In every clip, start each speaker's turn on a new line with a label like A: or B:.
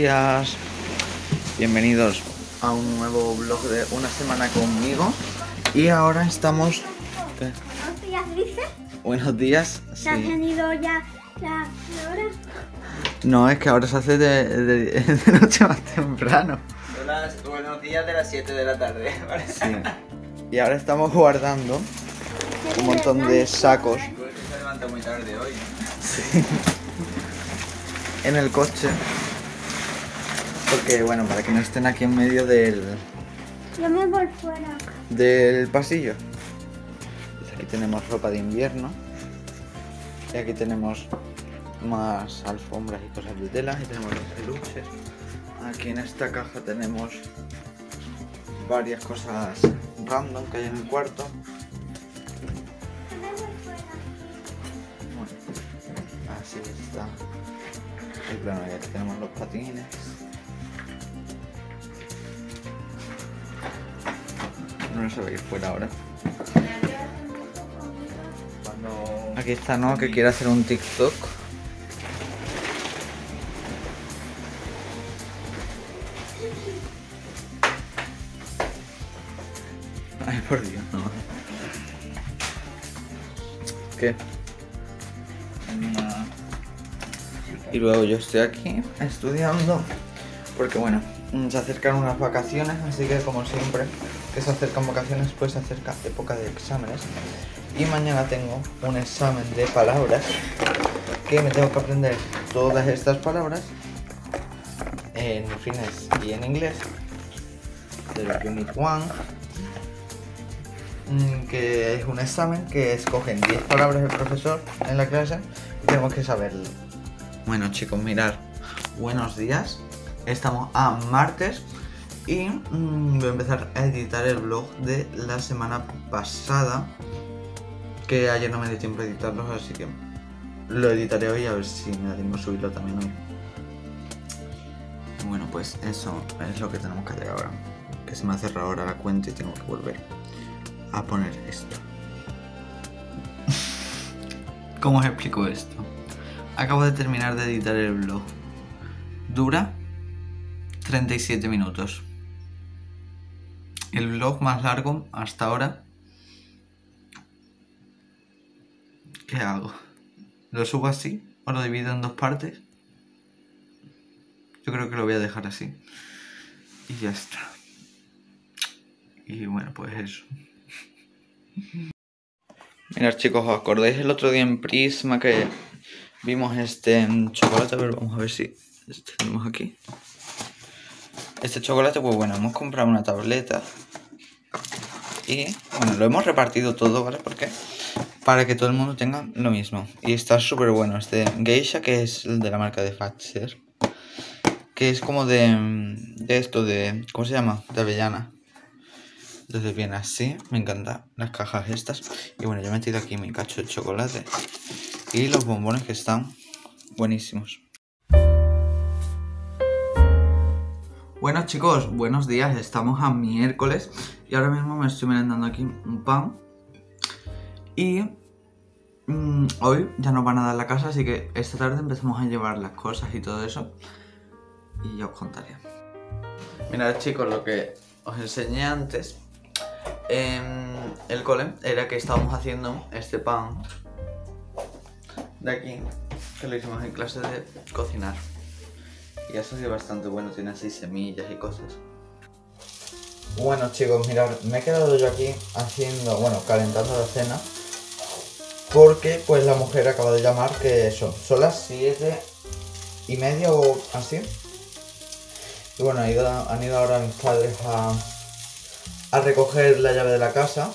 A: días. Bienvenidos a un nuevo vlog de una semana conmigo. Y ahora estamos. ¿Qué?
B: Buenos días, dice.
A: Buenos días.
B: ¿Se ha
A: Sí.
B: tenido ya la la hora?
A: No, es que ahora se hace de, de- de noche más temprano.
C: Son las buenos días de las 7 de la tarde, ¿vale?
A: Sí. Y ahora estamos guardando un montón de sacos
C: se levanta muy tarde hoy.
A: en el coche. Porque, bueno, para que no estén aquí en medio del,
B: Yo me voy fuera.
A: del pasillo. Pues Aquí tenemos ropa de invierno. Y aquí tenemos más alfombras y cosas de tela. Y tenemos los peluches. Aquí en esta caja tenemos varias cosas random que hay en el cuarto. Bueno, así está. Y aquí tenemos los patines. No se va a ir fuera ahora.
C: Cuando.
A: Aquí está, ¿no? Que quiere hacer un TikTok. Ay, por Dios, no. ¿Qué? Y luego yo estoy aquí estudiando. Porque bueno, se acercan unas vacaciones, así que como siempre que se acercan vacaciones, pues se acerca época de exámenes. Y mañana tengo un examen de palabras que me tengo que aprender todas estas palabras en finés y en inglés del Unit 1 mm, que es un examen que escogen 10 palabras el profesor en la clase y tenemos que saberlo. Bueno chicos, mirar, buenos días. Estamos a martes y mm, voy a empezar a editar el vlog de la semana pasada. Que ayer no me dio tiempo a editarlo, así que lo editaré hoy a ver si me da subirlo también hoy. Bueno, pues eso es lo que tenemos que hacer ahora. Que se me ha cerrado ahora la cuenta y tengo que volver a poner esto. ¿Cómo os explico esto? Acabo de terminar de editar el vlog. Dura 37 minutos. El vlog más largo hasta ahora. ¿Qué hago? ¿Lo subo así? ¿O lo divido en dos partes? Yo creo que lo voy a dejar así. Y ya está. Y bueno, pues eso. Mirad chicos, ¿os acordáis el otro día en Prisma que vimos este chocolate? A vamos a ver si tenemos aquí. Este chocolate, pues bueno, hemos comprado una tableta. Y bueno, lo hemos repartido todo, ¿vale? Porque para que todo el mundo tenga lo mismo. Y está súper bueno. Este Geisha, que es de la marca de Fatser. Que es como de, mm, de esto, de... ¿Cómo se llama? De avellana. Entonces viene así, me encantan las cajas estas. Y bueno, yo he metido aquí mi cacho de chocolate. Y los bombones que están buenísimos. Bueno chicos, buenos días, estamos a miércoles y ahora mismo me estoy merendando aquí un pan y mm, hoy ya nos van a dar la casa, así que esta tarde empezamos a llevar las cosas y todo eso y ya os contaré. Mirad chicos, lo que os enseñé antes en el cole era que estábamos haciendo este pan de aquí, que lo hicimos en clase de cocinar. Y ha salido bastante bueno, tiene así semillas y cosas. Bueno chicos, mirad, me he quedado yo aquí haciendo, bueno, calentando la cena. Porque pues la mujer acaba de llamar que eso, son las 7 y media o así. Y bueno, han ido, han ido ahora mis padres a, a recoger la llave de la casa.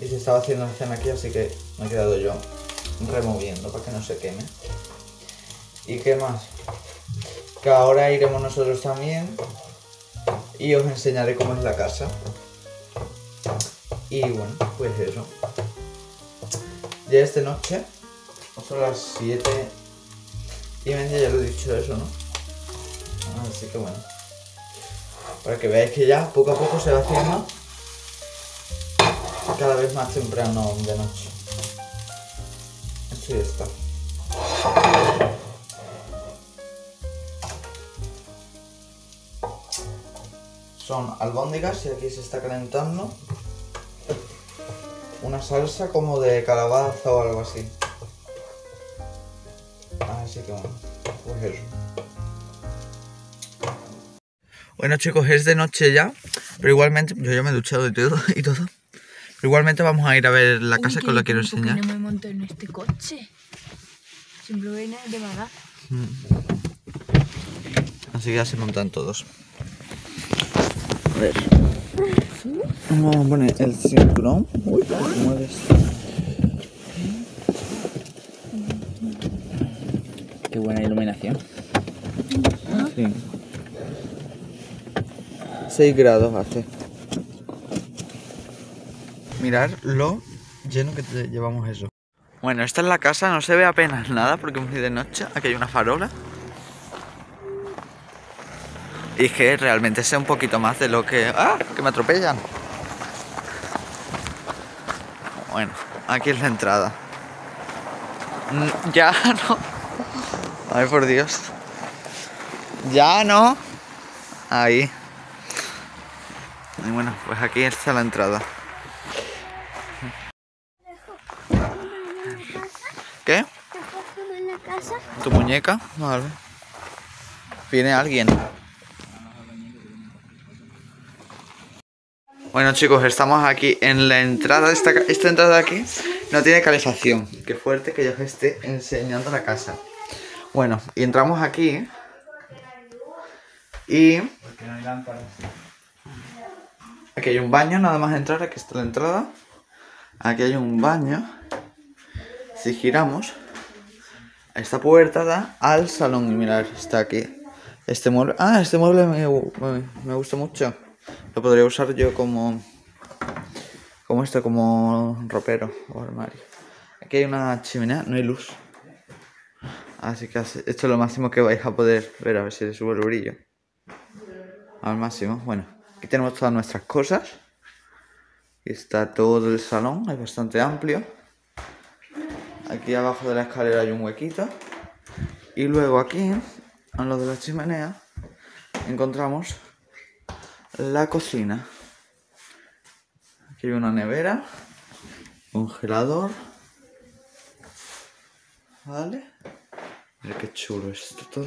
A: Y se estaba haciendo la cena aquí, así que me he quedado yo removiendo para que no se queme. ¿Y qué más? Que ahora iremos nosotros también y os enseñaré cómo es la casa. Y bueno, pues eso. Ya es de noche, son las 7 y media, ya lo he dicho eso, ¿no? Así que bueno. Para que veáis que ya poco a poco se va haciendo cada vez más temprano de noche. Esto ya está. Son albóndigas y aquí se está calentando una salsa como de calabaza o algo así. Así que bueno, pues eso. Bueno chicos, es de noche ya, pero igualmente yo ya me he duchado y todo, y todo. Pero igualmente vamos a ir a ver la casa que os la quiero enseñar.
D: no me monto en este coche? Siempre viene de vagar.
A: Así que ya se montan todos. A ver. Vamos a poner el cinturón. Uy, ¿cómo te mueves?
C: Qué buena iluminación.
A: Sí. 6 grados hace. Mirar lo lleno que te- llevamos eso. Bueno, esta es la casa, no se ve apenas nada porque es muy de noche. Aquí hay una farola. Y que realmente sé un poquito más de lo que... ¡Ah! Que me atropellan. Bueno, aquí es la entrada. Mm, Ya no. Ay, por Dios. Ya no. Ahí. Y bueno, pues aquí está la entrada. ¿Qué? ¿Tu muñeca? Vale. Viene alguien. Bueno chicos, estamos aquí en la entrada esta, esta entrada de aquí. No tiene calefacción. Qué fuerte que yo os esté enseñando la casa. Bueno, y entramos aquí. Y. Aquí hay un baño, nada más entrar, aquí está la entrada. Aquí hay un baño. Si giramos, esta puerta da al salón y mirar, está aquí. Este mueble, ah, este mueble me, me gusta mucho. Lo podría usar yo como, como esto, como ropero o armario. Aquí hay una chimenea, no hay luz. Así que esto es lo máximo que vais a poder ver, a ver si le subo el brillo al máximo. Bueno, aquí tenemos todas nuestras cosas. Aquí está todo el salón, es bastante amplio. Aquí abajo de la escalera hay un huequito. Y luego aquí, en lo de la chimenea, encontramos la cocina. Aquí hay una nevera, congelador. ¿Vale? Mira qué chulo es esto todo.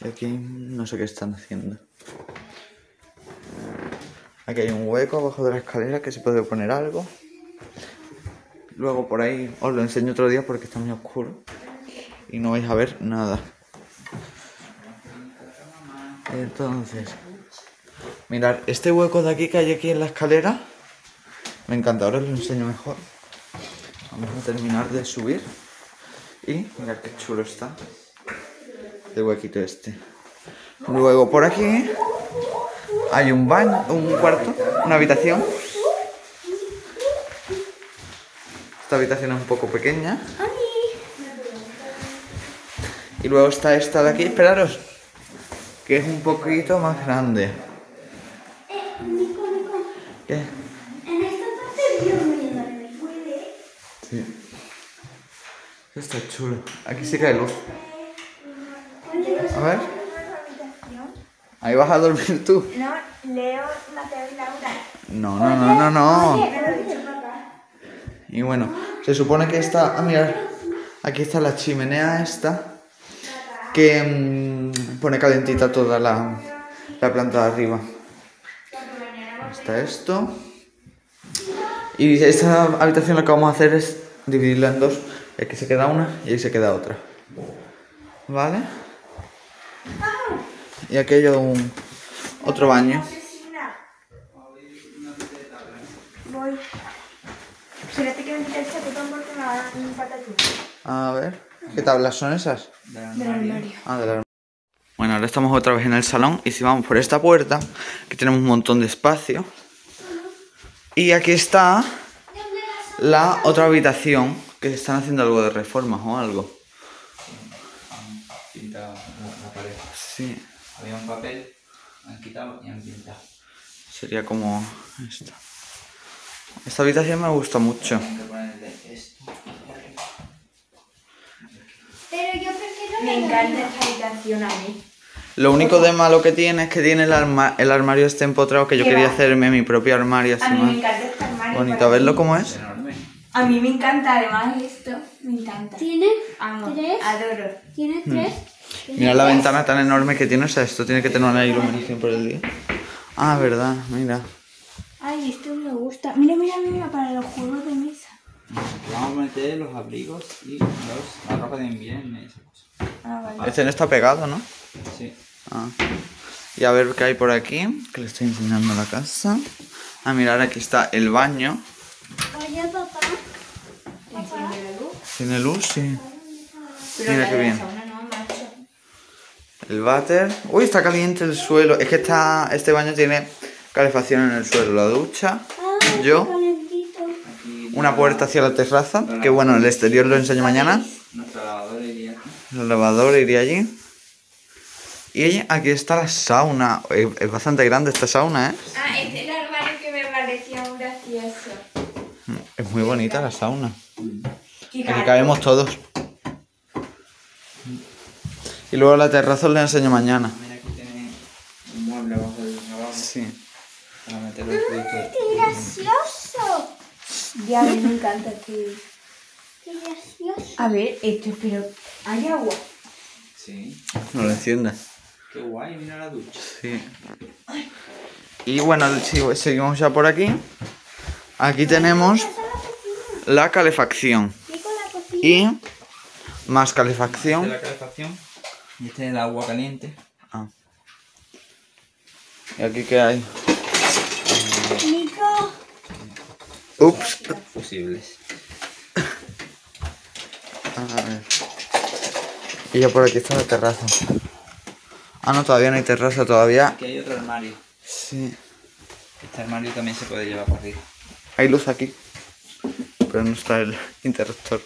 A: Y aquí no sé qué están haciendo. Aquí hay un hueco abajo de la escalera que se puede poner algo. Luego por ahí os lo enseño otro día porque está muy oscuro. Y no vais a ver nada. Entonces, mirad, este hueco de aquí que hay aquí en la escalera. Me encanta, ahora os lo enseño mejor. Vamos a terminar de subir. Y mirad qué chulo está de huequito este. Luego por aquí hay un baño, un cuarto, una habitación. Esta habitación es un poco pequeña. Y luego está esta de aquí, esperaros, que es un poquito más grande.
B: Eh, Nico, Nico,
A: ¿Qué?
B: en esta parte me.
A: Sí. Está chulo. Aquí que hay luz. A ver. Ahí vas a dormir tú.
D: No, Leo, Mateo y Laura.
A: No, no, no, no, no. Y bueno, se supone que está. Ah, mirar. Aquí está la chimenea esta. Que mm, pone calentita toda la, la planta de arriba. Está esto. Y esta habitación lo que vamos a hacer es dividirla en dos. Y aquí se queda una y ahí se queda otra. ¿Vale? Y aquí hay un, otro baño.
D: A
A: ver, ¿qué tablas son esas?
D: Del armario.
A: Ah, del armario. Bueno, ahora estamos otra vez en el salón y si vamos por esta puerta, aquí tenemos un montón de espacio. Y aquí está la otra habitación, que están haciendo algo de reformas o algo.
C: Pintado la, pared.
A: Sí,
C: Había un papel, han quitado y han pintado.
A: sería como esta. Esta habitación me gusta mucho.
C: Hay que ponerle esto.
B: Pero yo prefiero
D: Me encanta esta habitación a mí.
A: Lo único de malo que tiene es que tiene el, arma- el armario este empotrado que yo
D: ¿Qué
A: quería
D: va?
A: hacerme mi propio armario así
D: A mí me
A: más
D: encanta este armario.
A: bonito. A verlo
D: mí.
A: cómo es.
D: A mí me encanta además esto. Me encanta.
B: ¿Tiene
D: Amo,
B: tres?
D: adoro.
B: ¿Tiene tres?
A: Mira la ventana tan enorme que tiene, o sea, esto tiene que tener una iluminación por el día. Ah, verdad, mira.
B: Ay, esto me gusta. Mira, mira, mira, para los juegos de mesa.
C: Vamos a meter los abrigos y los, la ropa de invierno y esas cosas.
D: Ah, vale.
A: Este no está pegado, ¿no?
C: Sí.
A: Ah. Y a ver qué hay por aquí, que le estoy enseñando la casa. Ah, mirar, aquí está el baño.
B: Oye, papá.
A: Tiene luz, sí.
D: Pero
A: Mira qué bien. El váter. Uy, está caliente el suelo. Es que está, este baño tiene calefacción en el suelo. La ducha.
B: Ah,
A: Yo. Una puerta hacia la terraza. Que bueno, el exterior lo enseño mañana.
C: nuestra lavadora iría aquí.
A: El lavador iría allí. Y aquí está la sauna. Es bastante grande esta sauna, ¿eh?
D: Ah, este es el armario que me parecía un gracioso.
A: Es muy bonita la sauna. Aquí cabemos todos. Y luego la terraza os la enseño mañana.
C: Mira, aquí tiene un mueble abajo del lavabo
A: Sí.
C: para meter los productos.
D: Ya, a mí me encanta este.
B: ¡Qué gracioso!
D: A ver, esto, pero hay agua.
C: Sí.
A: No lo enciendas.
C: Qué guay, mira la ducha.
A: Sí. Y bueno, si- seguimos ya por aquí. Aquí tenemos
B: es la
A: calefacción. Y más
C: Esta es
A: calefacción.
C: la calefacción. Y este es el agua caliente.
A: Ah. ¿Y aquí qué hay? Ups.
C: Fusibles.
A: A ver. Y ya por aquí está la terraza. Ah, no, todavía no hay terraza, todavía.
C: Aquí hay otro armario.
A: Sí.
C: Este armario también se puede llevar para arriba.
A: Hay luz aquí. Pero no está el interruptor.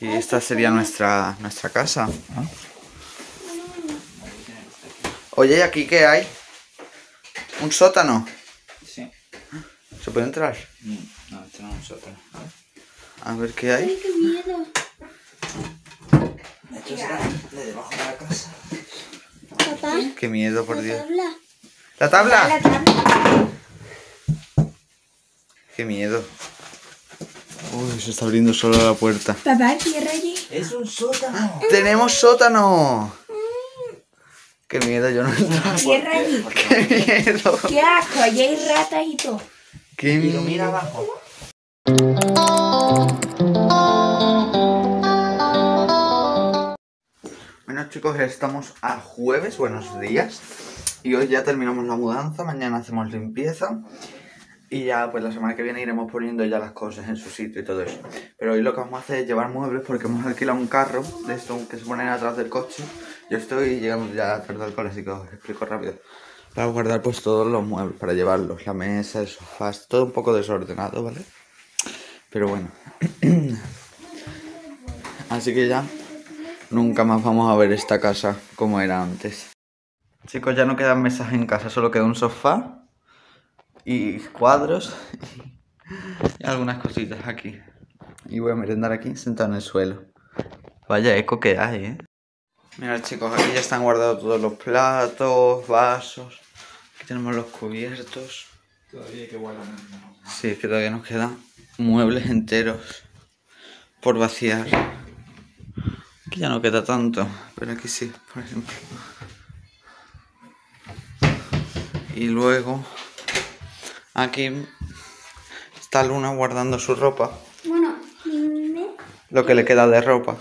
A: Y esta sería nuestra, nuestra casa. ¿no? Oye, ¿y aquí qué hay? ¿Un sótano? ¿Se puede entrar?
C: No, este no sótano.
A: A ver qué hay.
B: Ay, qué miedo.
C: Esto será de debajo de la casa.
B: Papá.
A: Qué miedo, por
B: La
A: Dios.
B: tabla.
A: ¿La tabla?
D: La tabla.
A: Qué miedo. Uy, se está abriendo solo la puerta.
D: Papá, cierra allí.
C: Es un sótano.
A: ¡Tenemos sótano! Qué miedo, yo no entraba.
D: Cierra allí.
A: ¡Qué miedo!
D: Qué asco, allí hay ratas y todo.
A: ¡Qué
C: Y lo mira abajo.
A: Bueno chicos, estamos a jueves, buenos días. Y hoy ya terminamos la mudanza, mañana hacemos limpieza. Y ya pues la semana que viene iremos poniendo ya las cosas en su sitio y todo eso. Pero hoy lo que vamos a hacer es llevar muebles porque hemos alquilado un carro de estos que se ponen atrás del coche. Yo estoy llegando ya tarde al cole, así que os explico rápido. Para guardar pues todos los muebles, para llevarlos, la mesa, el sofá, todo un poco desordenado, ¿vale? Pero bueno. Así que ya Nunca más vamos a ver esta casa como era antes. Chicos, ya no quedan mesas en casa, solo queda un sofá y cuadros y algunas cositas aquí. Y voy a merendar aquí sentado en el suelo. Vaya eco que hay, ¿eh? Mirad chicos, aquí ya están guardados todos los platos, vasos. Aquí tenemos los cubiertos.
C: Todavía hay que guardar.
A: Sí, es que todavía nos quedan muebles enteros por vaciar. Aquí ya no queda tanto, pero aquí sí, por ejemplo. Y luego aquí está Luna guardando su ropa,
B: Bueno, dime.
A: lo que le queda de ropa.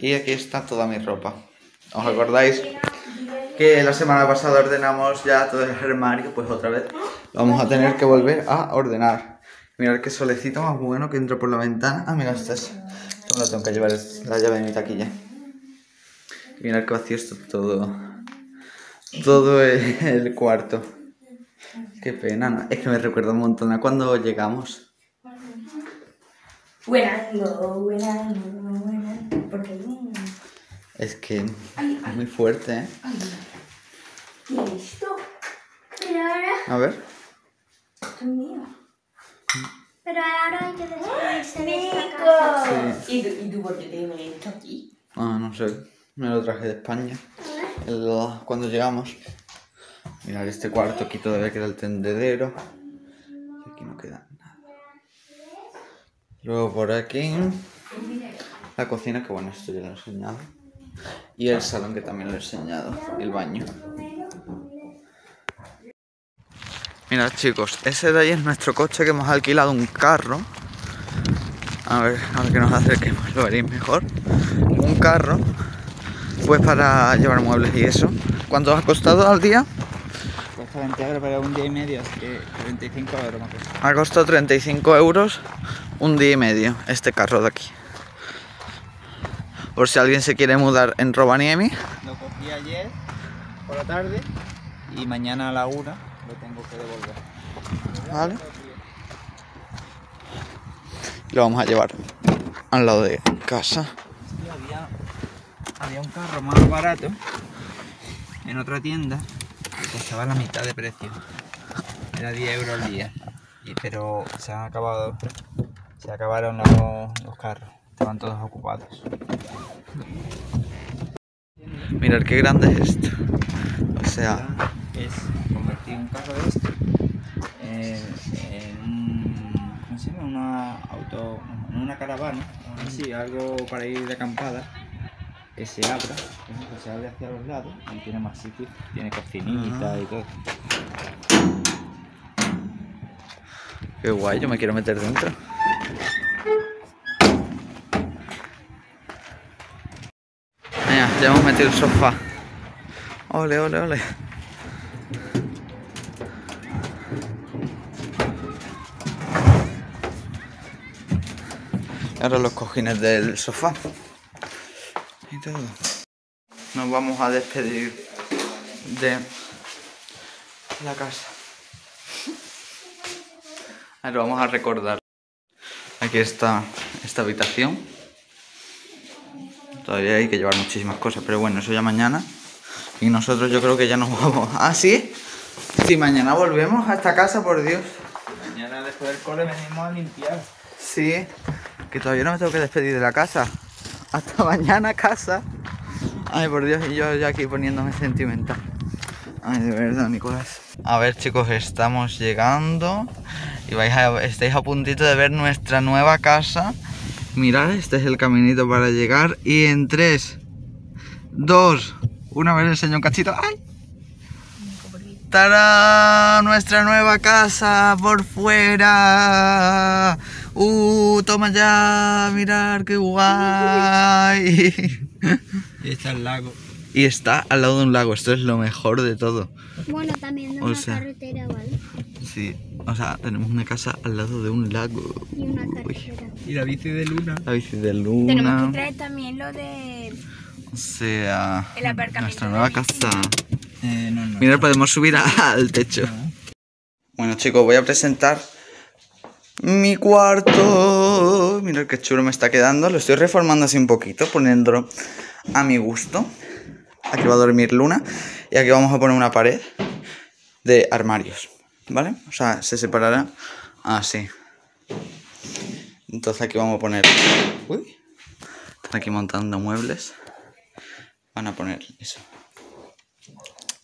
A: Y aquí está toda mi ropa. ¿Os acordáis que la semana pasada ordenamos ya todo el armario? Pues otra vez vamos a tener que volver a ordenar. Mirad qué solecito más bueno que entra por la ventana. Ah, mira, esta es. Lo tengo que llevar, la llave de mi taquilla. Mirad qué vacío está todo. Todo el cuarto. Qué pena, ¿no? Es que me recuerda un montón a cuando llegamos.
D: Buenando, buenando, buenando. Porque. mm,
A: Es que es muy fuerte, ¿eh?
D: ¿Qué es esto?
B: Pero ahora,
A: A ver.
D: Esto es mío.
B: pero ahora hay que despedirse de esta casa.
D: ¡Nico! ¿Y tú, ¿Y tú por qué tienes esto aquí?
A: Ah, no sé. Me lo traje de España. El- cuando llegamos. Mirar este cuarto, aquí todavía queda el tendedero. Y aquí no queda. Luego por aquí. La cocina, que bueno, esto ya lo he enseñado. Y el salón, que también lo he enseñado. El baño. Mirad chicos, ese de ahí es nuestro coche que hemos alquilado un carro. A ver, ahora que nos acerquemos lo veréis mejor. Un carro, pues para llevar muebles y eso. ¿Cuánto os ha costado al día?
C: Cuesta 20 euros para un día y medio, así que 35 euros costado.
A: Ha costado 35 euros un día y medio este carro de aquí. Por si alguien se quiere mudar en Rovaniemi.
C: Lo cogí ayer por la tarde y mañana a la una lo tengo que devolver.
A: ¿Vale? Lo vamos a llevar al lado de casa.
C: Sí, había, había un carro más barato en otra tienda que costaba la mitad de precio. Era 10 euros al día. Y- pero se han acabado. Se acabaron los, los carros. Estaban todos ocupados.
A: Mirad qué grande es esto. O sea,
C: es convertir un carro de esto en, en un, ¿cómo se llama? Una auto, en una caravana, así, algo para ir de acampada, que se abra, ejemplo, se abre hacia los lados y tiene más sitio, tiene cocinita y todo.
A: qué guay, yo me quiero meter dentro. Ya hemos metido el sofá. Ole, ole, ole. Ahora los cojines del sofá. Y todo. Nos vamos a despedir de la casa. Ahora vamos a recordar. Aquí está esta habitación. Todavía hay que llevar muchísimas cosas, pero bueno, eso ya mañana. Y nosotros yo creo que ya nos vamos. ¿Ah, sí? Si mañana volvemos a esta casa, por Dios.
C: Mañana después del cole venimos a limpiar.
A: Sí, que todavía no me tengo que despedir de la casa. Hasta mañana, casa. Ay, por Dios, y yo ya aquí poniéndome sentimental. Ay, de verdad, Nicolás. A ver, chicos, estamos llegando. Y vais a, estáis a puntito de ver nuestra nueva casa. Mirad, este es el caminito para llegar. Y en 3, 2, una vez enseño un cachito. ¡Ay! ¡Tarán! Nuestra nueva casa por fuera. ¡Uh! Toma ya, mirar qué guay.
C: Y está el lago.
A: Y está al lado de un lago. Esto es lo mejor de todo.
B: Bueno, también de
A: O
B: una
A: sea-
B: carretera, ¿vale?
A: Sí, o sea, tenemos una casa al lado de un lago.
B: Y una
A: Uy,
B: carretera.
C: Y la bici de luna.
A: la bici de
D: Tenemos que
A: luna.
D: traer también lo de...
A: O sea,
D: El aparcamiento
A: nuestra nueva casa.
C: Eh, no, no.
A: Mira, podemos subir a- al techo. Bueno, chicos, voy a presentar mi cuarto. Mirad qué chulo me está quedando. Lo estoy reformando así un poquito, poniéndolo a mi gusto. Aquí va a dormir Luna. Y aquí vamos a poner una pared de armarios. ¿Vale? O sea, se separará así. Entonces aquí vamos a poner... Uy. Están aquí montando muebles. Van a poner eso.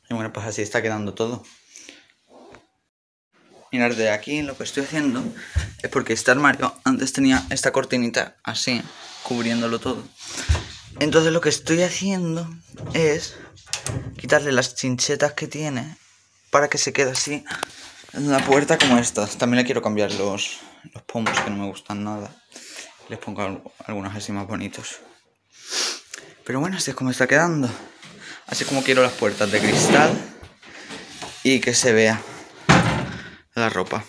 A: Y bueno, pues así está quedando todo. Mirad, de aquí lo que estoy haciendo es porque este armario antes tenía esta cortinita así, cubriéndolo todo. Entonces lo que estoy haciendo es quitarle las chinchetas que tiene para que se quede así en la puerta como estas. También le quiero cambiar los, los pomos que no me gustan nada. Les pongo al- algunos así más bonitos. Pero bueno, así es como está quedando. Así como quiero las puertas de cristal y que se vea la ropa.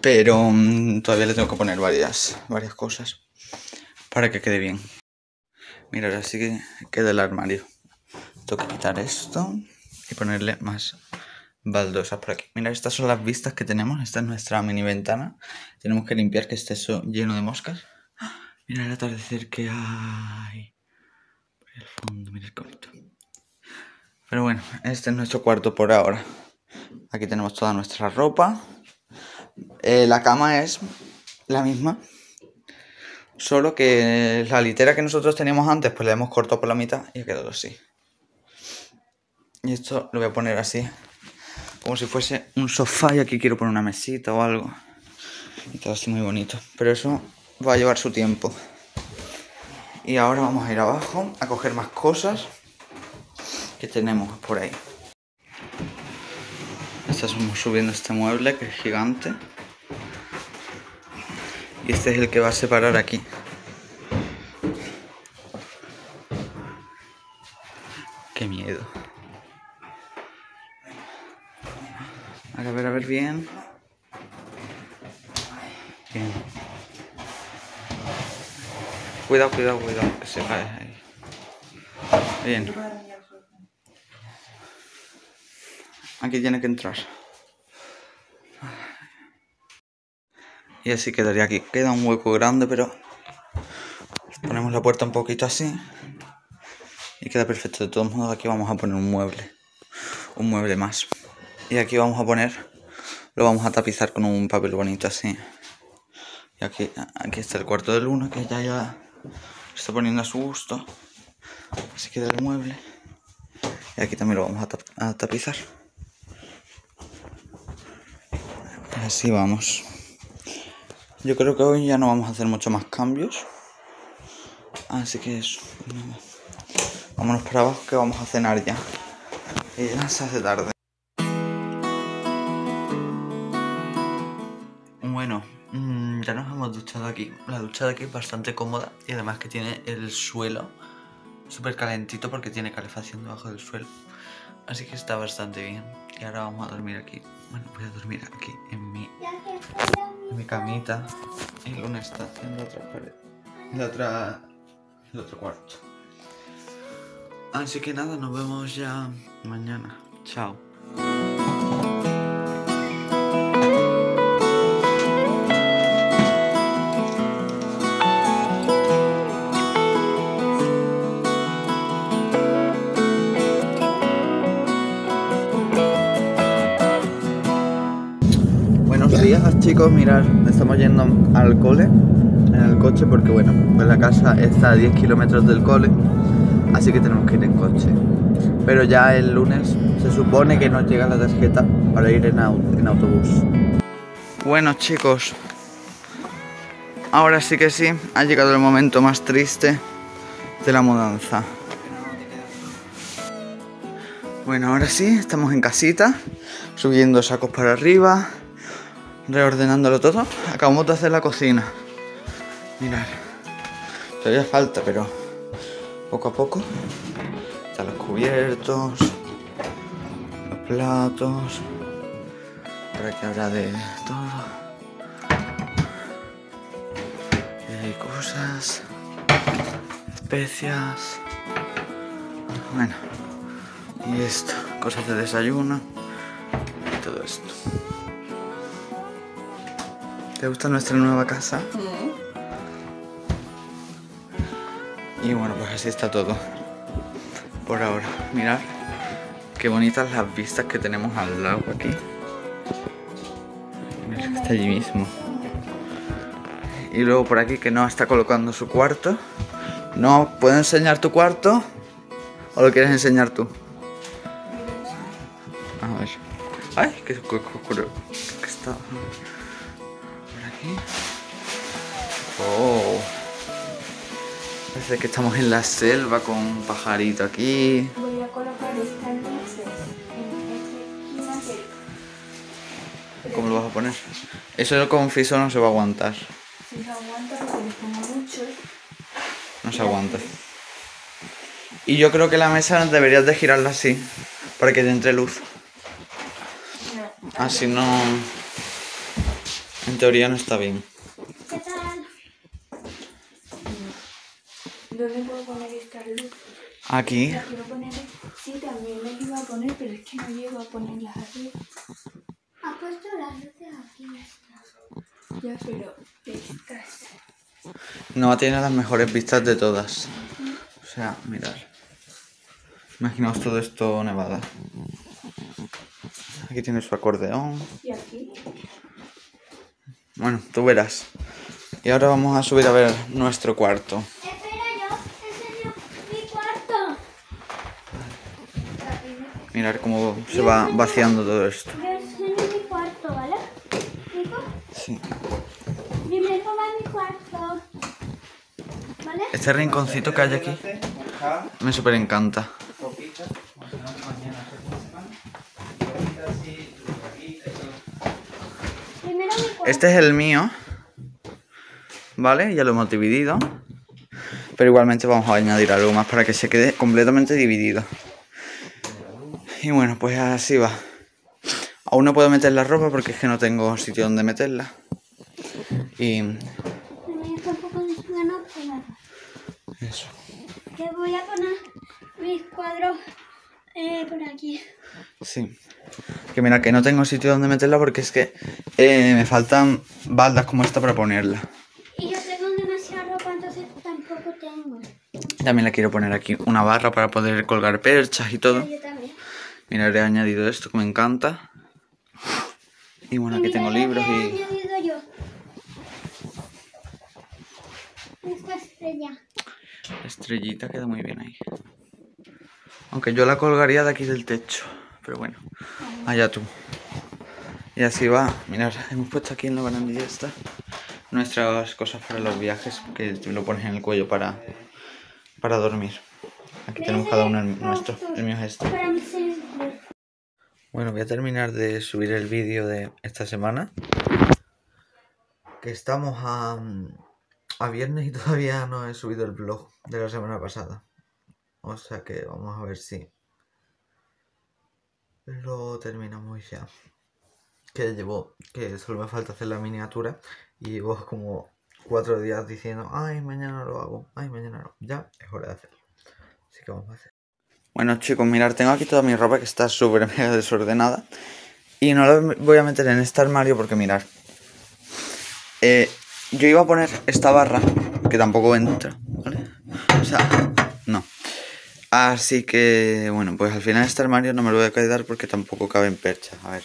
A: Pero mm, todavía le tengo que poner varias, varias cosas para que quede bien. Mira, ahora sí que queda el armario. Tengo que quitar esto y ponerle más baldosas por aquí. Mira, estas son las vistas que tenemos. Esta es nuestra mini ventana. Tenemos que limpiar que esté lleno de moscas. Mira el atardecer que hay. Por el fondo, mira el. Pero bueno, este es nuestro cuarto por ahora. Aquí tenemos toda nuestra ropa. Eh, la cama es la misma. Solo que la litera que nosotros teníamos antes, pues la hemos cortado por la mitad y ha quedado así. Y esto lo voy a poner así, como si fuese un sofá y aquí quiero poner una mesita o algo. Y todo así muy bonito. Pero eso va a llevar su tiempo. Y ahora vamos a ir abajo a coger más cosas que tenemos por ahí. Estamos subiendo este mueble que es gigante. Y este es el que va a separar aquí. Qué miedo. A ver, a ver bien. Bien. Cuidado, cuidado, cuidado, que se cae ahí. Bien. Aquí tiene que entrar. Y así quedaría aquí. Queda un hueco grande, pero ponemos la puerta un poquito así. Y queda perfecto. De todos modos, aquí vamos a poner un mueble. Un mueble más. Y aquí vamos a poner, lo vamos a tapizar con un papel bonito así. Y aquí, aquí está el cuarto de luna, que ya ya está poniendo a su gusto. Así queda el mueble. Y aquí también lo vamos a, tap- a tapizar. Así vamos. Yo creo que hoy ya no vamos a hacer mucho más cambios. Así que eso. Vámonos para abajo que vamos a cenar ya. Ya se hace tarde. Bueno, mm, ya nos hemos duchado aquí. La ducha de aquí es bastante cómoda y además que tiene el suelo súper calentito porque tiene calefacción debajo del suelo. Así que está bastante bien. Y ahora vamos a dormir aquí. Bueno, voy a dormir aquí en mi, en mi camita. Y Luna está en la otra pared. En la otra. En otro cuarto. Así que nada, nos vemos ya mañana. Chao. Chicos, mirad, estamos yendo al cole en el coche porque bueno, pues la casa está a 10 kilómetros del cole, así que tenemos que ir en coche. Pero ya el lunes se supone que nos llega la tarjeta para ir en, en autobús. Bueno chicos, ahora sí que sí, ha llegado el momento más triste de la mudanza. Bueno, ahora sí, estamos en casita, subiendo sacos para arriba, reordenándolo todo. Acabamos de hacer la cocina. Mirad, todavía falta, pero poco a poco. Están los cubiertos, los platos, por aquí habrá de todo. Y hay cosas, especias. Bueno, y esto, cosas de desayuno y todo esto. ¿Te gusta nuestra nueva casa? Y bueno, pues así está todo. Por ahora. Mirad qué bonitas las vistas que tenemos al lago aquí. Mira que está allí mismo. Y luego por aquí que no está colocando su cuarto. No, ¿puedo enseñar tu cuarto? ¿O lo quieres enseñar tú? A ver. Ay, qué oscuro. Que está Parece que estamos en la selva con un pajarito aquí.
D: Voy a colocar estas luces en esta esquina que
A: ¿Cómo lo vas a poner? Eso con fiso no se va a aguantar.
D: si no aguanta porque les pongo mucho.
A: No se aguanta. Y yo creo que la mesa deberías de girarla así. Para que te entre luz.
D: No.
A: Así no... En teoría no está bien.
B: ¿Qué tal?
D: ¿Dónde puedo poner estas luces?
A: Aquí.
D: Las quiero poner. Sí, también las iba a poner, pero es que no llego a ponerlas arriba.
B: Ha puesto las luces aquí. está.
D: Ya, pero estas.
A: No tiene las mejores vistas de todas. O sea, mirad. Imaginaos todo esto nevada. Aquí tiene su acordeón.
D: Y aquí.
A: Bueno, tú verás. Y ahora vamos a subir a ver nuestro cuarto.
B: Espera, yo enseño mi cuarto.
A: Mirar cómo se va vaciando todo esto. Este rinconcito que hay aquí me súper encanta. Este es el mío. ¿Vale? Ya lo hemos dividido. Pero igualmente vamos a añadir algo más para que se quede completamente dividido. Y bueno, pues así va. Aún no puedo meter la ropa porque es que no tengo sitio donde meterla. Y eso.
B: Que voy a poner mis cuadros eh, por aquí.
A: Sí. Que mira, que no tengo sitio donde meterla porque es que eh, me faltan baldas como esta para ponerla.
B: Y yo tengo demasiada ropa, entonces tampoco tengo.
A: También le quiero poner aquí una barra para poder colgar perchas y todo.
B: Yo también.
A: Mira, le he añadido esto que me encanta. Y bueno, aquí
B: mira
A: tengo libros y
B: añadido yo. Esta estrella.
A: la estrellita queda muy bien ahí. Aunque yo la colgaría de aquí del techo. Pero bueno, allá tú. Y así va. Mirad, hemos puesto aquí en la barandilla esta nuestras cosas para los viajes que lo pones en el cuello para, para dormir. Aquí tenemos cada uno el nuestro. El mío es este. Bueno, voy a terminar de subir el vídeo de esta semana. Que estamos a, a viernes y todavía no he subido el vlog de la semana pasada. O sea que vamos a ver si lo terminamos ya. Que llevo, que solo me falta hacer la miniatura y llevo como cuatro días diciendo, ay, mañana lo hago, ay, mañana no. Ya es hora de hacerlo. Así que vamos a hacer. Bueno chicos, mirad, tengo aquí toda mi ropa que está súper mega desordenada. Y no la voy a meter en este armario porque mirar. Eh, yo iba a poner esta barra, que tampoco entra, ¿vale? O sea, no. Así que, bueno, pues al final este armario no me lo voy a quedar porque tampoco cabe en percha. A ver,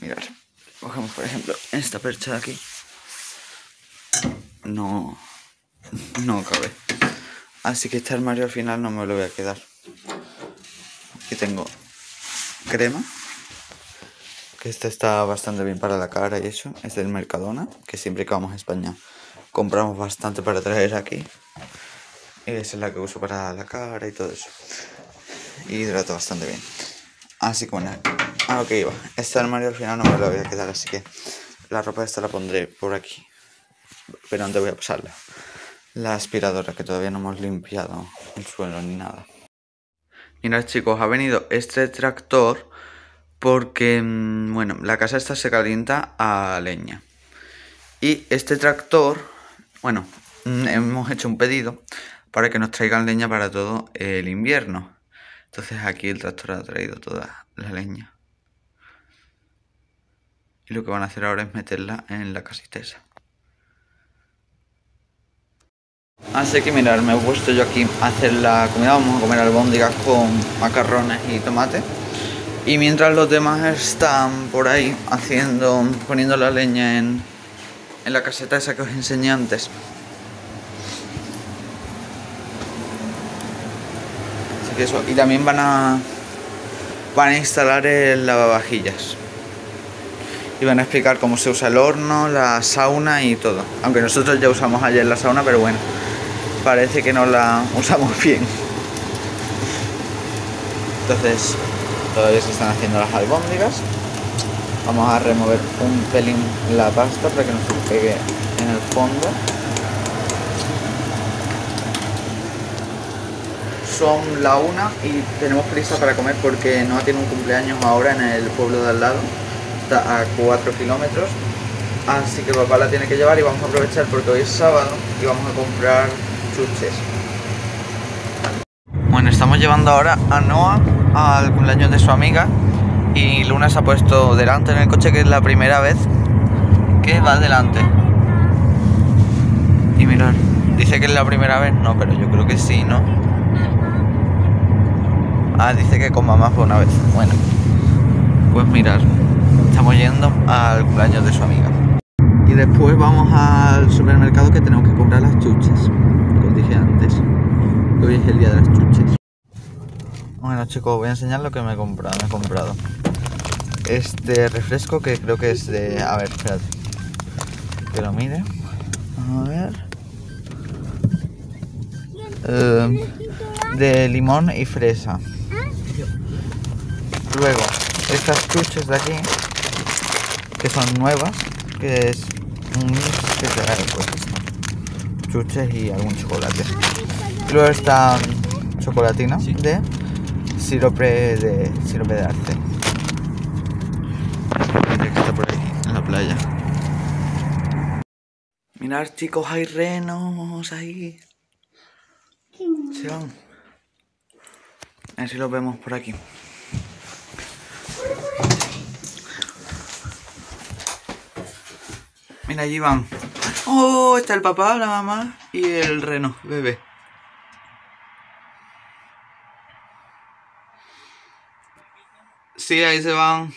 A: mirad. Cogemos, por ejemplo, esta percha de aquí. No, no cabe. Así que este armario al final no me lo voy a quedar. Aquí tengo crema. Que esta está bastante bien para la cara y eso. Es del Mercadona. Que siempre que vamos a España compramos bastante para traer aquí. Y esa es la que uso para la cara y todo eso. Y hidrata bastante bien. Así que bueno, a lo que iba. Este armario al final no me lo voy a quedar. Así que la ropa esta la pondré por aquí. Pero antes voy a pasarla. La aspiradora que todavía no hemos limpiado el suelo ni nada. Mirad chicos, ha venido este tractor porque, mm, bueno, la casa esta se calienta a leña. Y este tractor, bueno, mm, hemos hecho un pedido para que nos traigan leña para todo el invierno. Entonces aquí el tractor ha traído toda la leña. Y lo que van a hacer ahora es meterla en la casita. Así que mirar, me he puesto yo aquí a hacer la comida. Vamos a comer albóndigas con macarrones y tomate. Y mientras los demás están por ahí haciendo, poniendo la leña en, en la caseta esa que os enseñé antes. Así que eso. Y también van a van a instalar el lavavajillas. Y van a explicar cómo se usa el horno, la sauna y todo. Aunque nosotros ya usamos ayer la sauna, pero bueno, parece que no la usamos bien. Entonces, todavía se están haciendo las albóndigas. Vamos a remover un pelín la pasta para que no se pegue en el fondo. Son la una y tenemos prisa para comer porque no tiene un cumpleaños ahora en el pueblo de al lado. Está a 4 kilómetros. Así que papá la tiene que llevar y vamos a aprovechar porque hoy es sábado y vamos a comprar chuches. Bueno, estamos llevando ahora a Noah al cumpleaños de su amiga y Luna se ha puesto delante en el coche que es la primera vez que va delante. Y mirar, dice que es la primera vez, no, pero yo creo que sí, ¿no? Ah, dice que con mamá fue una vez. Bueno, pues mirar, estamos yendo al cumpleaños de su amiga. Y después vamos al supermercado que tenemos que comprar las chuches. Antes. Hoy es el día de las chuches. Bueno chicos, voy a enseñar lo que me he comprado. Me he comprado este refresco que creo que es de... A ver, espérate. Que lo mire. A ver. Eh, de limón y fresa. Luego, estas chuches de aquí, que son nuevas, que es que. Chuches y algún chocolate. Y luego está chocolatina de sirope de sirope de arce. Mira que está por aquí, en la playa. Mirad chicos, hay renos ahí. Se van. A ver si los vemos por aquí. Mira, allí van. Oh, está el papá, la mamá y el reno, bebé. Sí, ahí se van.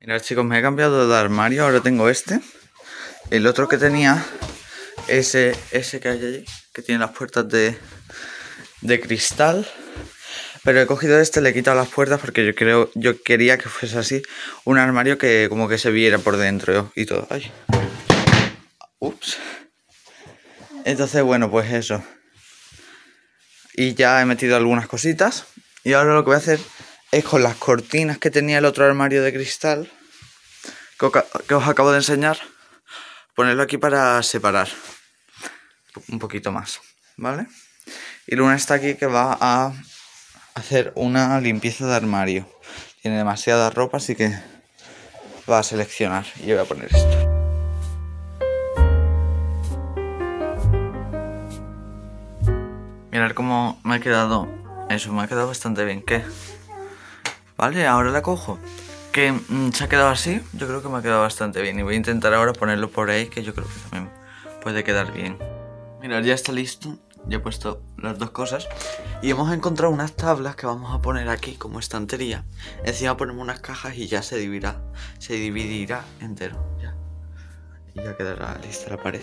A: Mira chicos, me he cambiado de armario, ahora tengo este. El otro que tenía, ese, ese que hay allí, que tiene las puertas de, de cristal. Pero he cogido este, le he quitado las puertas porque yo creo, yo quería que fuese así, un armario que como que se viera por dentro y todo. Ay. Ups. Entonces, bueno, pues eso. Y ya he metido algunas cositas. Y ahora lo que voy a hacer es con las cortinas que tenía el otro armario de cristal, que os, acabo de enseñar, ponerlo aquí para separar un poquito más, ¿vale? Y Luna está aquí que va a hacer una limpieza de armario. Tiene demasiada ropa, así que va a seleccionar. Y yo voy a poner esto. Mirad cómo me ha quedado. Eso, me ha quedado bastante bien. ¿Qué? Vale, ahora la cojo. Que mm, se ha quedado así. Yo creo que me ha quedado bastante bien. Y voy a intentar ahora ponerlo por ahí, que yo creo que también puede quedar bien. Mirad, ya está listo. Ya he puesto las dos cosas. Y hemos encontrado unas tablas que vamos a poner aquí como estantería. Encima ponemos unas cajas y ya se dividirá. Se dividirá entero. Ya. Y ya quedará lista la pared.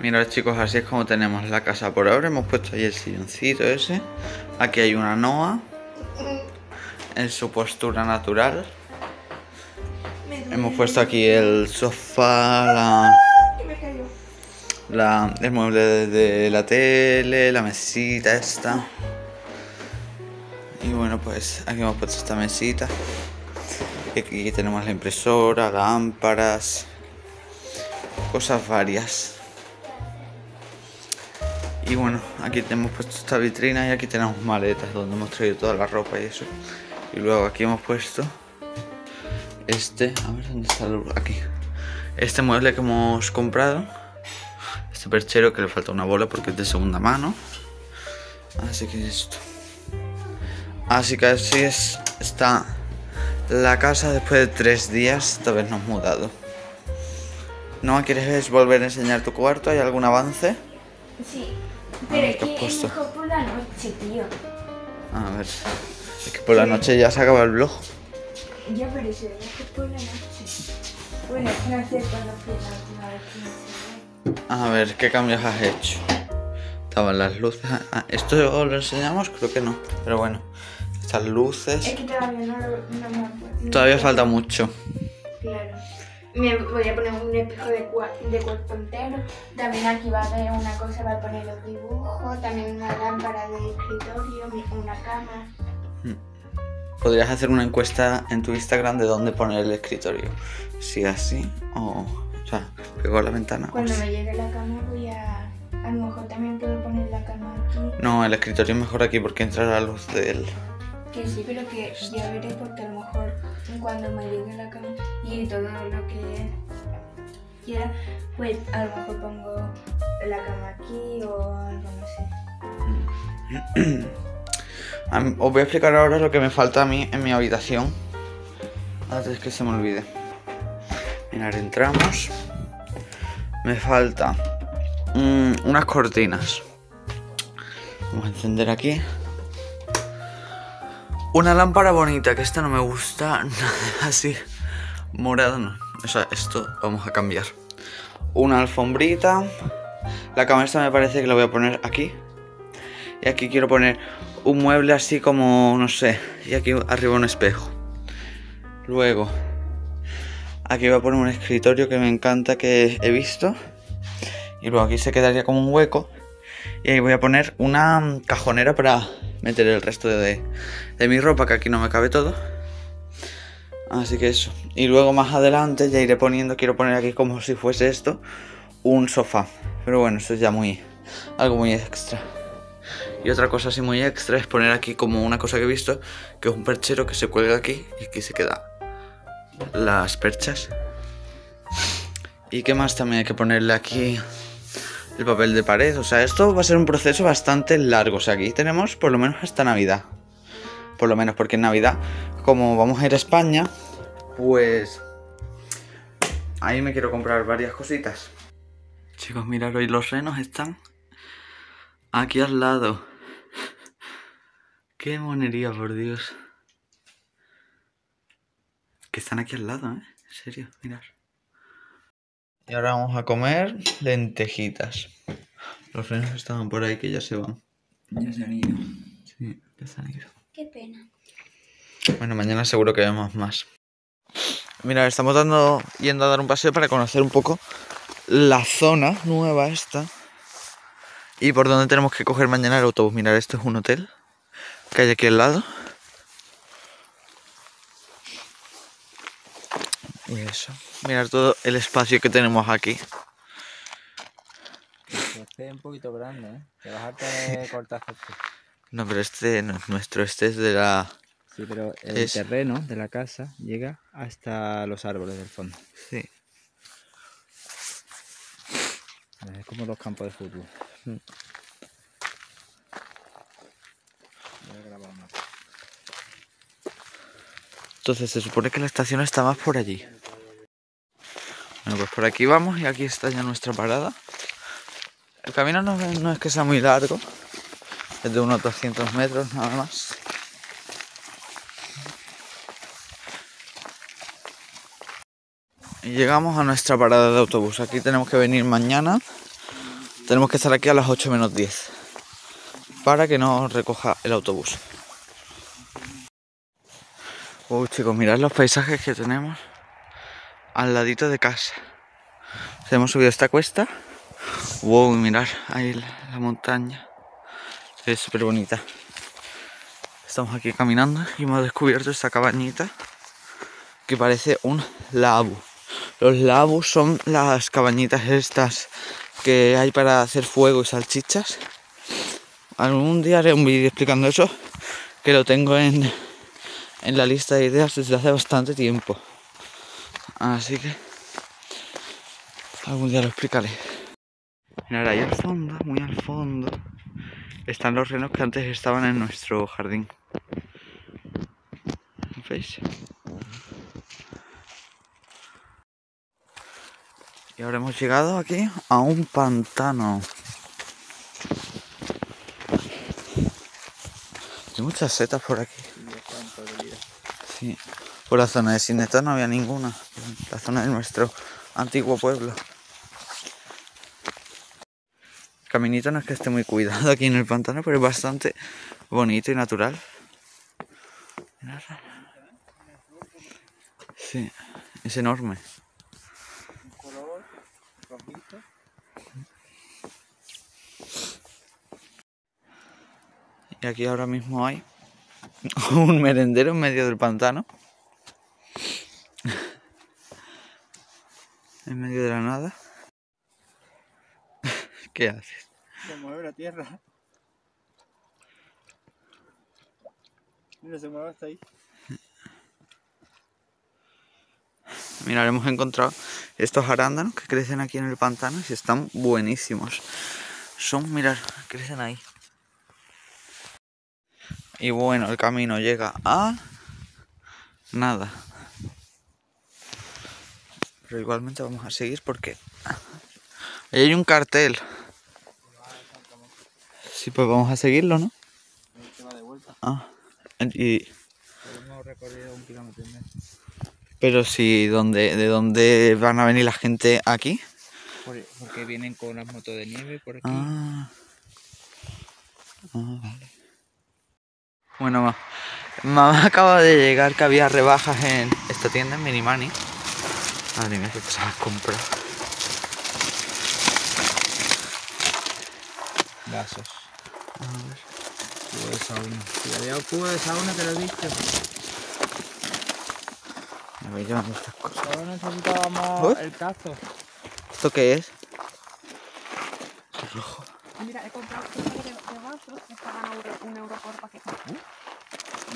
A: Mirad chicos, así es como tenemos la casa por ahora. Hemos puesto ahí el silloncito ese. Aquí hay una noa. En su postura natural. Hemos puesto aquí el sofá, la. La, el mueble de, la tele, la mesita esta. Y bueno, pues aquí hemos puesto esta mesita. Y aquí tenemos la impresora, lámparas, cosas varias. Y bueno, aquí hemos puesto esta vitrina y aquí tenemos maletas donde hemos traído toda la ropa y eso. Y luego aquí hemos puesto este, a ver dónde está luz? aquí. Este mueble que hemos comprado. Este perchero que le falta una bola porque es de segunda mano. Así que esto. Así que así es. Está la casa después de tres días. Esta vez nos hemos mudado. ¿No quieres volver a enseñar tu cuarto? ¿Hay algún avance?
D: Sí. Pero
A: Ah,
D: es
A: ¿qué has
D: que es mejor por la noche, tío.
A: A ver. Es que por la noche ya se acaba el vlog.
D: Ya, pero eso es mejor por la noche. Bueno, es que no sé cuándo fue la última vez que me.
A: A ver, ¿qué cambios has hecho? Estaban las luces. Ah, ¿Esto lo enseñamos? Creo que no. Pero bueno. Estas luces.
D: Es que todavía no no acuerdo.
A: Todavía falta mucho.
D: Claro. Me voy a poner un espejo de, de cuerpo entero. También aquí va a haber una cosa para poner los dibujos. También una lámpara de escritorio, una cama.
A: Podrías hacer una encuesta en tu Instagram de dónde poner el escritorio. Si así o. O sea, pegó a la ventana.
D: Cuando me llegue la cama voy a... A lo mejor también puedo poner la cama aquí.
A: No, el escritorio es mejor aquí porque entra la luz del.
D: Que sí, pero que ya veré porque a lo mejor cuando me llegue la cama y todo lo que quiera, pues a lo mejor pongo la cama aquí o algo, no sé.
A: Os voy a explicar ahora lo que me falta a mí en mi habitación. Antes que se me olvide. Mirad, entramos. Me falta mm, unas cortinas. Vamos a encender aquí. Una lámpara bonita, que esta no me gusta así. Morada no. O sea, esto vamos a cambiar. Una alfombrita. La cama esta me parece que la voy a poner aquí. Y aquí quiero poner un mueble así como, no sé. Y aquí arriba un espejo. Luego, aquí voy a poner un escritorio que me encanta que he visto. Y luego aquí se quedaría como un hueco. Y ahí voy a poner una cajonera para meter el resto de, de mi ropa, que aquí no me cabe todo. Así que eso. Y luego más adelante ya iré poniendo, quiero poner aquí como si fuese esto, un sofá. Pero bueno, eso es ya muy, algo muy extra. Y otra cosa así muy extra es poner aquí como una cosa que he visto, que es un perchero que se cuelga aquí y aquí se queda las perchas. ¿Y qué más también hay que ponerle aquí? El papel de pared. O sea, esto va a ser un proceso bastante largo. O sea, aquí tenemos por lo menos hasta Navidad. Por lo menos porque en Navidad, como vamos a ir a España, pues... Ahí me quiero comprar varias cositas. Chicos, mirad, hoy los renos están aquí al lado. Qué monería, por Dios. Que están aquí al lado, ¿eh? En serio, mirad. Y ahora vamos a comer lentejitas. Los renos estaban por ahí que ya se van.
C: Ya se han ido.
A: Sí, ya se han ido.
B: Qué pena.
A: Bueno, mañana seguro que vemos más. Mira, estamos dando, yendo a dar un paseo para conocer un poco la zona nueva esta. Y por dónde tenemos que coger mañana el autobús. Mirad, esto es un hotel que hay aquí al lado. Y eso. Mirar todo el espacio que tenemos aquí.
C: Este es un poquito grande, ¿eh? Te vas a tener cortazo.
A: No, pero este no es nuestro, este es de la...
C: Sí, pero el
A: Es-
C: terreno de la casa llega hasta los árboles del fondo.
A: Sí.
C: Es como los campos de fútbol.
A: Mm.
C: Voy a grabar.
A: Entonces se supone que la estación está más por allí. Bueno, pues por aquí vamos y aquí está ya nuestra parada. El camino no, no es que sea muy largo, es de unos 200 metros nada más. Y llegamos a nuestra parada de autobús. Aquí tenemos que venir mañana. Tenemos que estar aquí a las 8 menos 10 para que nos recoja el autobús. Uy, chicos, mirad los paisajes que tenemos al ladito de casa. Hemos subido esta cuesta. Wow, mirad ahí la, la montaña. Es súper bonita. Estamos aquí caminando y hemos descubierto esta cabañita que parece un labu. Los labus son las cabañitas estas que hay para hacer fuego y salchichas. Algún día haré un vídeo explicando eso, que lo tengo en, en la lista de ideas desde hace bastante tiempo. Así que algún día lo explicaré. Mirad, ahí al fondo, muy al fondo, están los renos que antes estaban en nuestro jardín. ¿Veis? Y ahora hemos llegado aquí a un pantano. Hay muchas setas por aquí. Sí. Por la zona de Sineta no había ninguna. La zona de nuestro antiguo pueblo. El caminito no es que esté muy cuidado aquí en el pantano, pero es bastante bonito y natural. Sí, es enorme.
C: color rojito.
A: Y aquí ahora mismo hay un merendero en medio del pantano. En medio de la nada. ¿Qué haces?
C: Se mueve la tierra. Mira, se mueve hasta ahí.
A: Mira, hemos encontrado estos arándanos que crecen aquí en el pantano y están buenísimos. Son, mirar, crecen ahí. Y bueno, el camino llega a nada. Pero igualmente vamos a seguir porque ahí hay un cartel. Sí, pues vamos a seguirlo, ¿no?
C: Se va de vuelta.
A: Ah, y
C: hemos recorrido un kilómetro y medio.
A: Pero si, ¿dónde, ¿de dónde van a venir la gente aquí?
C: Por- porque vienen con las motos de nieve por aquí.
A: Ah. Ah, vale. Bueno, ma- mamá acaba de llegar que había rebajas en esta tienda, en Minimani. Madre mía, que te has comprado.
C: Vasos. Cubo de sauna. Si había un cubo de sauna, te lo he dicho.
A: Me voy llevando estas cosas.
C: Solo necesitábamos
A: ¿Uy?
C: el cazo.
A: ¿Esto qué es?
E: Mira, he comprado un paquete de vasos que pagan un euro, un euro por paquete.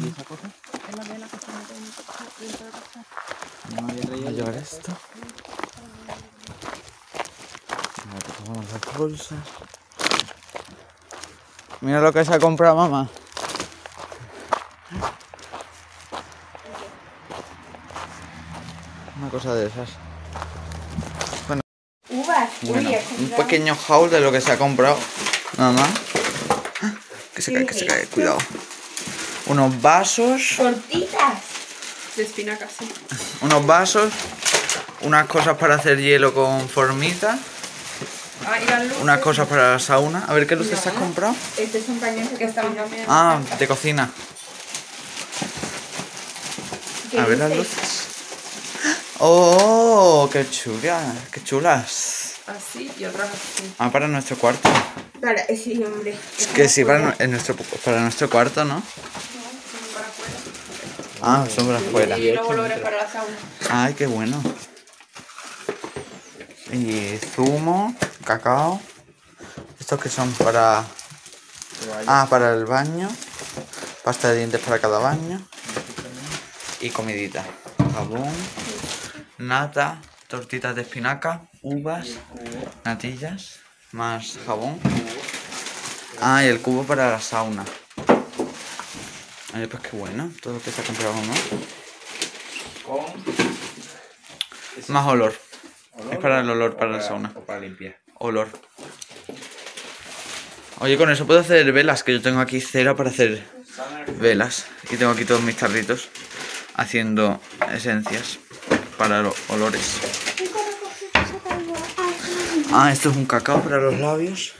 C: ¿Y esa cosa?
E: Es la vela que se mete dentro dentro del café.
C: No había
A: Voy a
C: traído.
A: llevar esto. Vale, tomamos las bolsas. Mira lo que se ha comprado mamá. Una cosa de esas.
D: Uvas.
A: Bueno, un pequeño haul de lo que se ha comprado. Mamá. Que se cae, que se cae, cuidado. Unos vasos.
D: Tortitas.
E: De espinacas, sí.
A: Unos vasos. Unas cosas para hacer hielo con formita. Unas cosas para la sauna. A ver qué luces te has comprado.
D: Este es un pañuelo que está también.
A: Ah, de cocina.
D: ¿Qué
A: A ver las luces. ¡Oh! ¡Qué chulas! ¡Qué chulas!
E: Así y otras así.
A: Ah, para nuestro cuarto.
D: Para, eh, sí, hombre.
A: Es que sí, para, en nuestro, para nuestro cuarto, ¿no?
E: para afuera.
A: Ah, son para afuera.
E: Y luego lo para la sauna.
A: Ay, qué bueno. Y zumo, cacao. ¿Estos que son para...? Ah, para el baño. Pasta de dientes para cada baño. Y comidita. Jabón, nata, tortitas de espinaca, uvas, natillas, más jabón. Ah, y el cubo para la sauna. Ay, pues qué bueno, todo lo que se ha comprado, ¿no? Más olor. Es para el olor, para la sauna.
C: O para limpiar.
A: Olor. Oye, con eso puedo hacer velas, que yo tengo aquí cera para hacer velas. Y tengo aquí todos mis tarritos haciendo esencias para los olores. Ah, esto es un cacao para los labios.